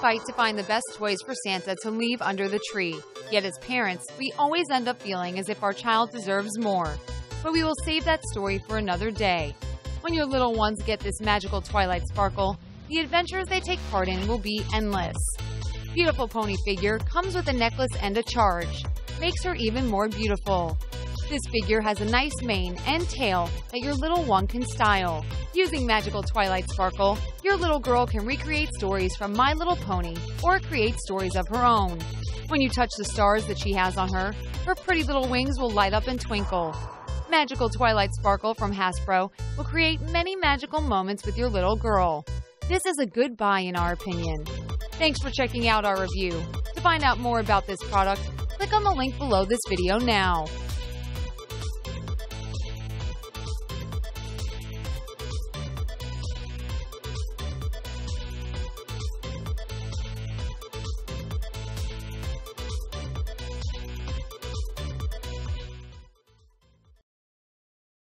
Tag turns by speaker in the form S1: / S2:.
S1: fight to find the best toys for Santa to leave under the tree. Yet as parents, we always end up feeling as if our child deserves more. But we will save that story for another day. When your little ones get this magical Twilight sparkle, the adventures they take part in will be endless. Beautiful pony figure comes with a necklace and a charge. Makes her even more beautiful. This figure has a nice mane and tail that your little one can style. Using Magical Twilight Sparkle, your little girl can recreate stories from My Little Pony or create stories of her own. When you touch the stars that she has on her, her pretty little wings will light up and twinkle. Magical Twilight Sparkle from Hasbro will create many magical moments with your little girl. This is a good buy in our opinion. Thanks for checking out our review. To find out more about this product, click on the link below this video now.